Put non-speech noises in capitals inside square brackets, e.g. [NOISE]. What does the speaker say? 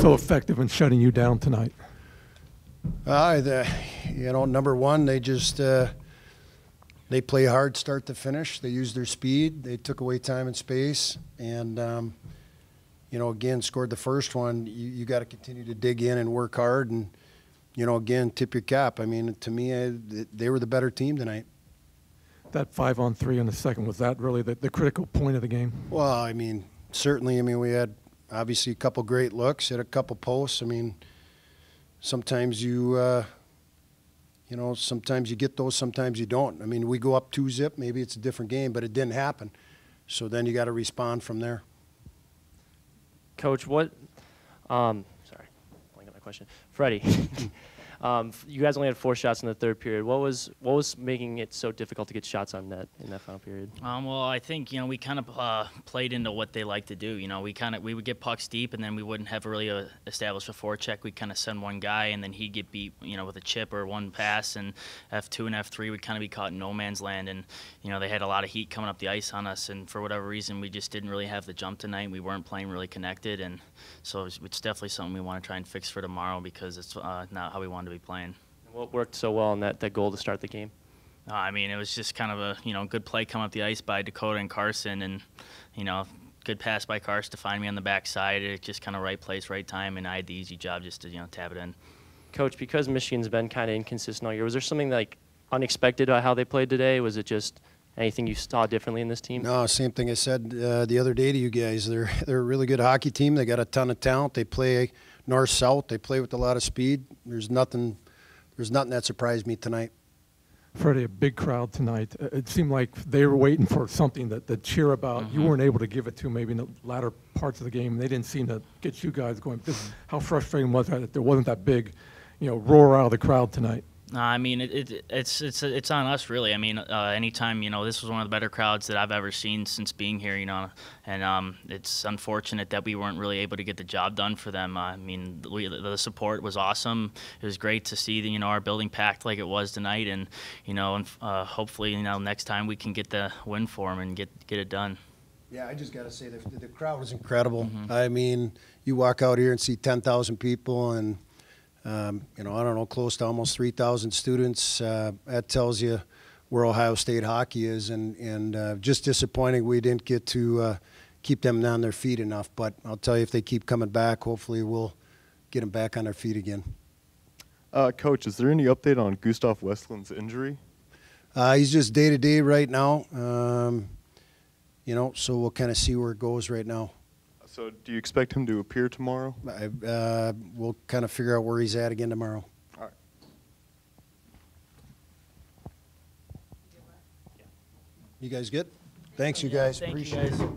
so effective in shutting you down tonight? Uh, the, you know, number one, they just uh, they play hard, start to finish. They use their speed. They took away time and space, and um, you know, again, scored the first one. You, you got to continue to dig in and work hard, and you know, again, tip your cap. I mean, to me, I, they were the better team tonight. That five on three in the second, was that really the, the critical point of the game? Well, I mean, certainly. I mean, we had obviously a couple great looks, hit a couple posts. I mean, sometimes you, uh, you know, sometimes you get those, sometimes you don't. I mean, we go up two zip, maybe it's a different game, but it didn't happen. So then you got to respond from there. Coach, what? Um, sorry, blank on my question. Freddy, [LAUGHS] um, you guys only had four shots in the third period. What was what was making it so difficult to get shots on net in that final period? Um, well, I think you know we kind of uh, played into what they like to do. You know, we kind of we would get pucks deep, and then we wouldn't have really uh established a forecheck. We'd kind of send one guy, and then he'd get beat, you know, with a chip or one pass, and F two and F three would kind of be caught in no man's land. And you know, they had a lot of heat coming up the ice on us, and for whatever reason, we just didn't really have the jump tonight. We weren't playing really connected, and so it's, it's definitely something we want to try and fix for tomorrow because it's uh, not how we want to be playing. What worked so well on that, that goal to start the game? Uh, I mean, it was just kind of a you know good play come up the ice by Dakota and Carson, and you know good pass by Carson to find me on the backside. It just kind of right place, right time, and I had the easy job just to you know tap it in. Coach, because Michigan's been kind of inconsistent all year, was there something like unexpected about how they played today? Was it just anything you saw differently in this team? No, same thing I said uh, the other day to you guys. They're [LAUGHS] they're a really good hockey team. They got a ton of talent. They play north south. They play with a lot of speed. There's nothing there's nothing that surprised me tonight. Freddy, a big crowd tonight. Uh, It seemed like they were waiting for something that, that cheer about. You Mhm. weren't able to give it to 'em maybe in the latter parts of the game. They didn't seem to get you guys going. This, how frustrating was that, that there wasn't that big, you know, roar out of the crowd tonight? No, I mean it, it, it's it's it's on us really. I mean, uh, anytime you know this was one of the better crowds that I've ever seen since being here. You know, and um, it's unfortunate that we weren't really able to get the job done for them. Uh, I mean, we, the support was awesome. It was great to see the, you know our building packed like it was tonight, and you know, and uh, hopefully you know next time we can get the win for them and get get it done. Yeah, I just got to say the, the crowd was incredible. I mean, you walk out here and see 10,000 people and, um, you know, I don't know, close to almost 3,000 students. Uh, that tells you where Ohio State hockey is. And, and uh, just disappointing we didn't get to uh, keep them on their feet enough. But I'll tell you, if they keep coming back, hopefully we'll get them back on their feet again. Uh, Coach, is there any update on Gustaf Westlund's injury? Uh, he's just day to day right now. Um, you know, so we'll kind of see where it goes right now. So, do you expect him to appear tomorrow? I, uh, we'll kind of figure out where he's at again tomorrow. All right. You guys good? Thanks, you guys. Thank you, Appreciate guys. it.